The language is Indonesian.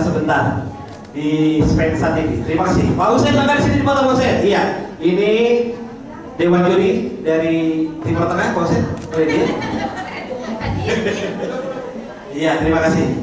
sebentar di Spensa TV. Terima kasih. Pak Hussein bangga di sini di Pak Hussein. Iya. Ini Dewan Juri dari Timur Tengah, Pak Hussein. Oh, ini. Iya, terima kasih.